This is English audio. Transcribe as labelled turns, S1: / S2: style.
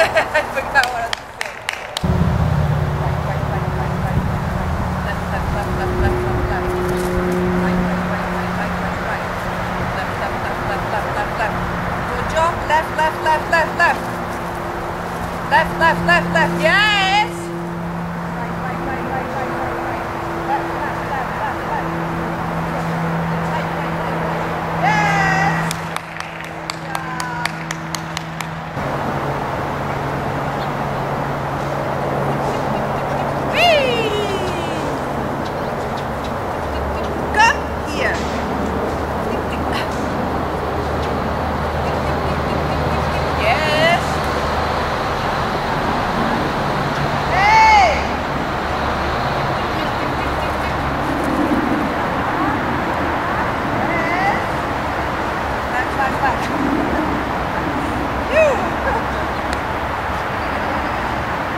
S1: I forgot what I was Left, left, left, left, left. Left, left, left, left. Yay! 快！